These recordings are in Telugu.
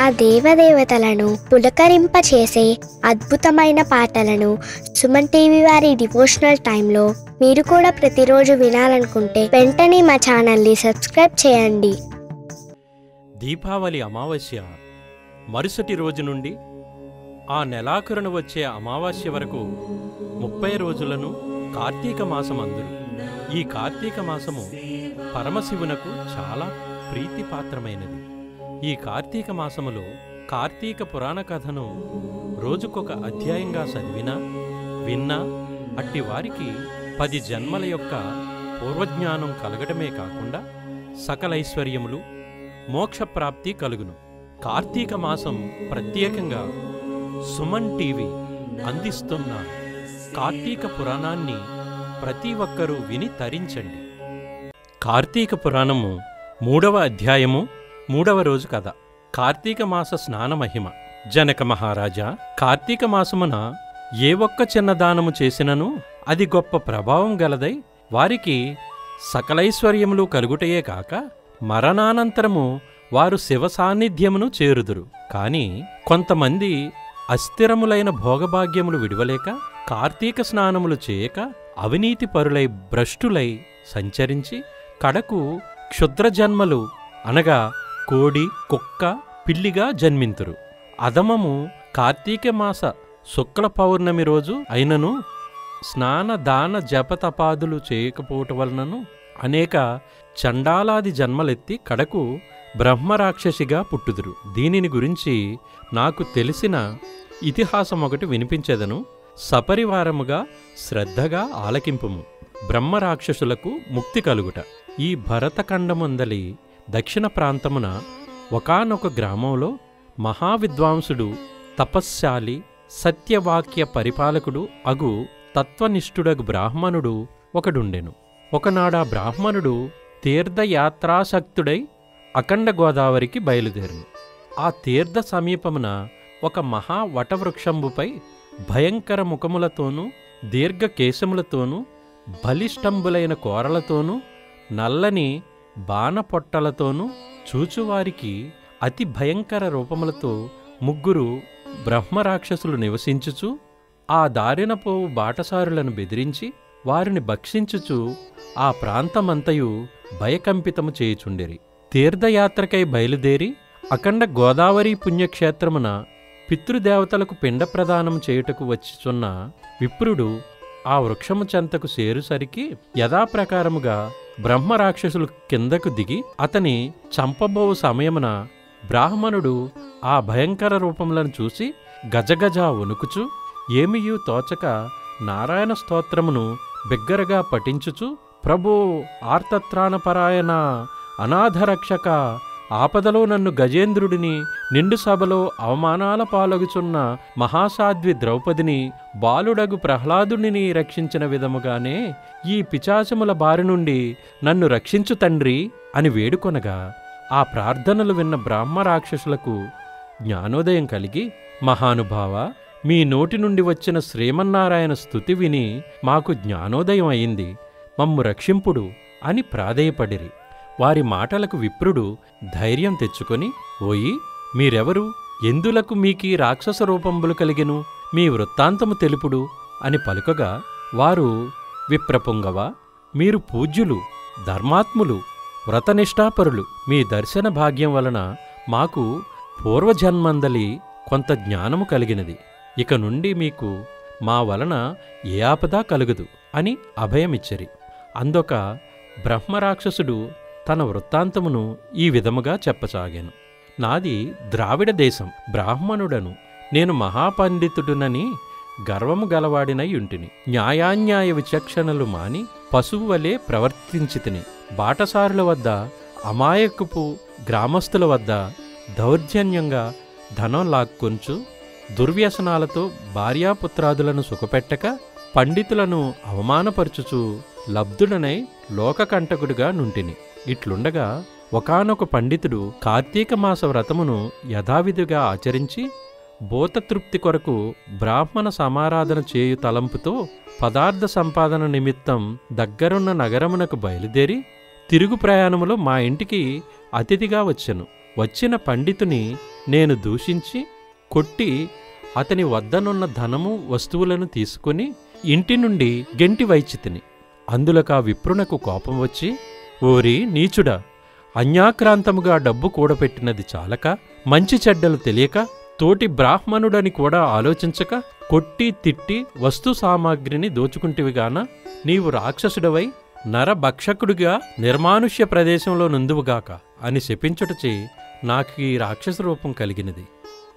ఆ దేవదేవతలను పులకరింపచేసే అద్భుతమైన పాటలను సుమన్ టీవీ వారి డివోషనల్ టైంలో మీరు కూడా ప్రతిరోజు వినాలనుకుంటే వెంటనే మా ఛానల్ని సబ్స్క్రైబ్ చేయండి. దీపావళి అమావాస్య. మరుసటి రోజు నుండి ఆ నెలాఖరున వచ్చే అమావాస్య వరకు ముప్పై రోజులను కార్తీక మాసం అందురు ఈ కార్తీక మాసము పరమశివునకు చాలా ప్రీతిపాత్రమైనది. ఈ కార్తీక మాసములో కార్తీక పురాణ కథను రోజుకొక అధ్యాయంగా చదివినా విన్నా అట్టి వారికి పది జన్మల యొక్క పూర్వజ్ఞానం కలగటమే కాకుండా సకలైశ్వర్యములు మోక్షప్రాప్తి కలుగును. కార్తీక మాసం ప్రత్యేకంగా సుమన్ టీవీ అందిస్తున్న కార్తీక పురాణాన్ని ప్రతి ఒక్కరూ విని తరించండి. కార్తీక పురాణము మూడవ అధ్యాయము మూడవ రోజు కథ. కార్తీక మాస స్నాన మహిమ. జనక మహారాజా కార్తీక మాసమున ఏ ఒక్క చిన్న దానము చేసినను అది గొప్ప ప్రభావం గలదై వారికి సకలైశ్వర్యములు కలుగుటయే కాక మరణానంతరము వారు శివ సాన్నిధ్యమును చేరుదురు. కాని కొంతమంది అస్థిరములైన భోగభాగ్యములు విడువలేక కార్తీక స్నానములు చేయక అవినీతి పరులై భ్రష్టులై సంచరించి కడకు క్షుద్రజన్మలు అనగా కోడి కుక్క పిల్లిగా జన్మింతురు. అధమము కార్తీక మాస శుక్ల పౌర్ణమి రోజు అయినను స్నాన దాన జపతపాదులు చేయకపోవటం వలనను అనేక చండాలాది జన్మలెత్తి కడకు బ్రహ్మరాక్షసిగా పుట్టుదురు. దీనిని గురించి నాకు తెలిసిన ఇతిహాసం ఒకటి వినిపించేదను. సపరివారముగా శ్రద్ధగా ఆలకింపుము. బ్రహ్మరాక్షసులకు ముక్తి కలుగుట. ఈ భరతఖండముందలి దక్షిణ ప్రాంతమున ఒకానొక గ్రామంలో మహావిద్వాంసుడు తపశ్శాలి సత్యవాక్య పరిపాలకుడు అగు తత్వనిష్ఠుడగు బ్రాహ్మణుడు ఒకడుండెను. ఒకనాడా బ్రాహ్మణుడు తీర్థయాత్రాసక్తుడై అఖండ గోదావరికి బయలుదేరును. ఆ తీర్థ సమీపమున ఒక మహా వటవృక్షంబుపై భయంకర ముఖములతోనూ దీర్ఘ కేశములతోనూ బలిష్టంబులైన కోరలతోనూ నల్లని బాణపొట్టలతోనూ చూచువారికి అతి భయంకర రూపములతో ముగ్గురు బ్రహ్మరాక్షసులు నివసించుచు ఆ దారిన పోవు బాటసారులను బెదిరించి వారిని భక్షించుచు ఆ ప్రాంతమంతయు భయకంపితము చేయుచుండిరి. తీర్థయాత్రకై బయలుదేరి అఖండ గోదావరి పుణ్యక్షేత్రమున పితృదేవతలకు పిండ ప్రదానం చేయుటకు వచ్చిచున్న విప్రుడు ఆ వృక్షము చెంతకు చేరుసరికి యథాప్రకారముగా బ్రహ్మరాక్షసులు కిందకు దిగి అతని చంపబోవు సమయమున బ్రాహ్మణుడు ఆ భయంకర రూపములను చూసి గజగజ వణుకుచు ఏమియూ తోచక నారాయణ స్తోత్రమును బిగ్గరగా పఠించుచు ప్రభో ఆర్తత్రాణపరాయణ అనాథరక్షక ఆపదలో నన్ను గజేంద్రుడిని నిండు సభలో అవమానాల పాలగుచున్న మహాసాధ్వి ద్రౌపదిని బాలుడగు ప్రహ్లాదుడిని రక్షించిన విధముగానే ఈ పిచాచముల బారి నుండి నన్ను రక్షించు తండ్రి అని వేడుకొనగా ఆ ప్రార్థనలు విన్న బ్రాహ్మ రాక్షసులకు జ్ఞానోదయం కలిగి మహానుభావ మీ నోటి నుండి వచ్చిన శ్రీమన్నారాయణ స్తుతి విని మాకు జ్ఞానోదయం అయింది మమ్ము రక్షింపుడు అని ప్రాధేయపడిరి. వారి మాటలకు విప్రుడు ధైర్యం తెచ్చుకొని ఓయి మీరెవరు? ఎందులకు మీకీ రాక్షస రూపంబులు కలిగెను? మీ వృత్తాంతము తెలుపుడు అని పలుకగా వారు విప్రపుంగవ మీరు పూజ్యులు ధర్మాత్ములు వ్రతనిష్ఠాపరులు మీ దర్శన భాగ్యం వలన మాకు పూర్వజన్మందలి కొంత జ్ఞానము కలిగినది. ఇక నుండి మీకు మా వలన ఏ ఆపదా కలుగదు అని అభయమిచ్చరి. అందొక బ్రహ్మరాక్షసుడు తన వృత్తాంతమును ఈ విధముగా చెప్పసాగాను. నాది ద్రావిడ దేశం బ్రాహ్మణుడను. నేను మహాపండితుడునని గర్వము గలవాడినయుంటిని న్యాయాన్యాయ విచక్షణలు మాని పశువు వలె ప్రవర్తించితిని. బాటసారుల వద్ద అమాయకపు గ్రామస్తుల వద్ద దౌర్జన్యంగా ధనం లాక్కొంచు దుర్వ్యసనాలతో భార్యాపుత్రాదులను సుఖపెట్టక పండితులను అవమానపరచుచు లబ్ధుడనై లోకకంటకుడిగా నుంటిని. ఇట్లుండగా ఒకానొక పండితుడు కార్తీక మాస వ్రతమును యథావిధిగా ఆచరించి భూతతృప్తి కొరకు బ్రాహ్మణ సమారాధన చేయు తలంపుతో పదార్థ సంపాదన నిమిత్తం దగ్గరున్న నగరమునకు బయలుదేరి తిరుగు ప్రయాణములో మా ఇంటికి అతిథిగా వచ్చెను. వచ్చిన పండితుని నేను దూషించి కొట్టి అతని వద్దనున్న ధనము వస్తువులను తీసుకుని ఇంటి నుండి గెంటి వైచితిని. అందులక విప్రునకు కోపం వచ్చి ఓరి నీచుడా అన్యాక్రాంతముగా డబ్బు కూడపెట్టినది చాలక మంచి చెడ్డలు తెలియక తోటి బ్రాహ్మణుడని కూడా ఆలోచించక కొట్టి తిట్టి వస్తు సామాగ్రిని దోచుకుంటివిగాన నీవు రాక్షసుడవై నరభక్షకుడిగా నిర్మానుష్య ప్రదేశంలో నుందువుగాక అని శపించుటచే నాకు ఈ రాక్షస రూపం కలిగినది.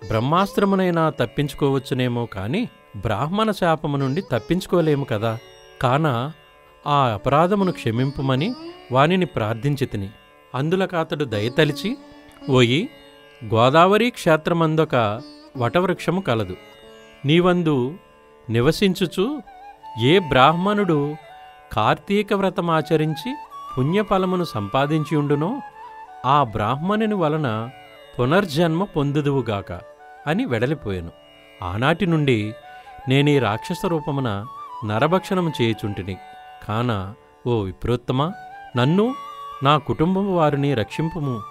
బ్రహ్మాస్త్రమునైనా తప్పించుకోవచ్చునేమో కాని బ్రాహ్మణ శాపము నుండి తప్పించుకోలేము కదా. కాన ఆ అపరాధమును క్షమింపుమని వానిని ప్రార్థించితిని అందులకాతడు దయతలిచి ఓయి గోదావరి క్షేత్రమందొక వటవృక్షము కలదు. నీవందు నివసించుచు ఏ బ్రాహ్మణుడు కార్తీక వ్రతమాచరించి పుణ్యఫలమును సంపాదించి ఉండునో ఆ బ్రాహ్మణుని వలన పునర్జన్మ పొందుదువుగాక అని వెడలిపోయాను. ఆనాటి నుండి నేనీ రాక్షస రూపమున నరభక్షణము చేయుచుంటిని. కాన ఓ విప్రోత్తమ నన్ను నా కుటుంబం వారిని రక్షింపుము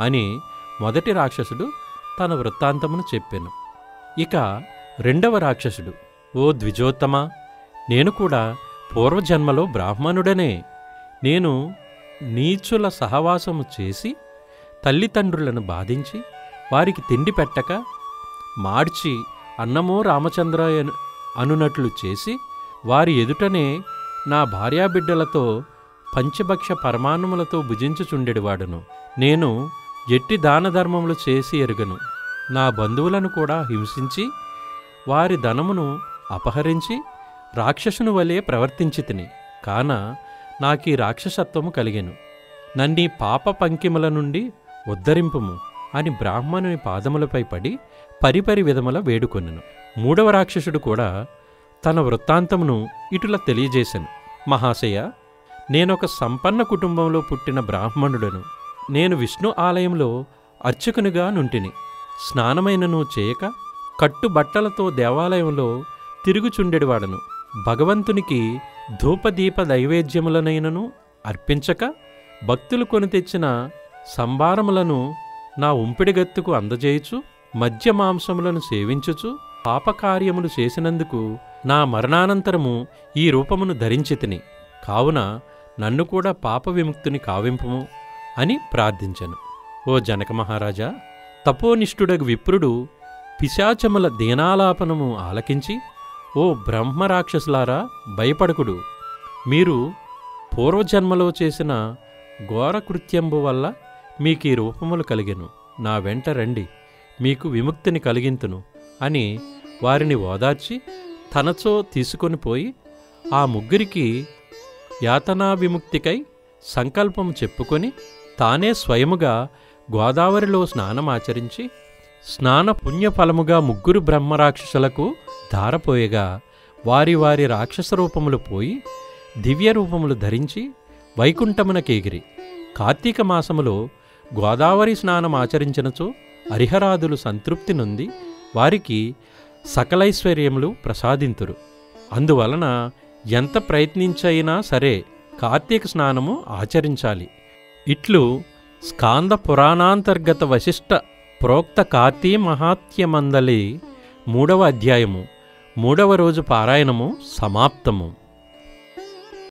అని మొదటి రాక్షసుడు తన వృత్తాంతమును చెప్పాను. ఇక రెండవ రాక్షసుడు ఓ ద్విజోత్తమ నేను కూడా పూర్వజన్మలో బ్రాహ్మణుడనే. నేను నీచుల సహవాసము చేసి తల్లిదండ్రులను బాధించి వారికి తిండి పెట్టక మార్చి అన్నమో రామచంద్ర అనునట్లు చేసి వారి ఎదుటనే నా భార్యాబిడ్డలతో పంచభక్ష పరమాన్నములతో భుజించుచుండెడివాడును. నేను ఎట్టి దానధర్మములు చేసి ఎరుగను. నా బంధువులను కూడా హింసించి వారి ధనమును అపహరించి రాక్షసుని వలె ప్రవర్తించి తిని కాన నాకీ రాక్షసత్వము కలిగెను. నన్నీ పాప పంకిముల నుండి ఉద్ధరింపుము అని బ్రాహ్మణుని పాదములపై పడి పరిపరి విధముల వేడుకొనెను. మూడవ రాక్షసుడు కూడా తన వృత్తాంతమును ఇటులా తెలియజేశాను మహాశయ నేనొక సంపన్న కుటుంబంలో పుట్టిన బ్రాహ్మణుడను. నేను విష్ణు ఆలయంలో అర్చకునిగా నుంటిని. స్నానమైనను చేయక కట్టుబట్టలతో దేవాలయంలో తిరుగుచుండెడివాడను. భగవంతునికి ధూపదీప దైవేద్యములనైనను అర్పించక భక్తులు కొని తెచ్చిన సంభారములను నా ఉంపిడిగత్తుకు అందజేయుచు మద్య మాంసములను సేవించుచు పాపకార్యములు చేసినందుకు నా మరణానంతరము ఈ రూపమును ధరించితిని కావున నన్ను కూడా పాప విముక్తుని కావింపుము అని ప్రార్థించెను. ఓ జనక మహారాజా తపోనిష్ఠుడగు విప్రుడు పిశాచముల దీనాలాపనము ఆలకించి ఓ బ్రహ్మరాక్షసులారా భయపడకుడు. మీరు పూర్వజన్మలో చేసిన ఘోరకృత్యంబు వల్ల మీకు ఈ రూపములు కలిగెను. నా వెంట రండి మీకు విముక్తిని కలిగింతును అని వారిని ఓదార్చి తనచో తీసుకొని పోయి ఆ ముగ్గురికి యాతనా విముక్తికై సంకల్పం చెప్పుకొని తానే స్వయముగా గోదావరిలో స్నానమాచరించి స్నాన పుణ్యఫలముగా ముగ్గురు బ్రహ్మరాక్షసులకు ధారపోయగా వారి వారి రాక్షస రూపములు పోయి దివ్య రూపములు ధరించి వైకుంఠమునకేగిరి కార్తీక మాసములో గోదావరి స్నానం ఆచరించినచో అరిహరాదులు సంతృప్తి నొంది వారికి సకలైశ్వర్యములు ప్రసాదింతురు. అందువలన ఎంత ప్రయత్నించైనా సరే కార్తీక స్నానము ఆచరించాలి. ఇట్లు స్కాంద పురాణాంతర్గత వశిష్ట ప్రోక్త కార్తీ మహాత్యమందలి మూడవ అధ్యాయము మూడవ రోజు పారాయణము సమాప్తము.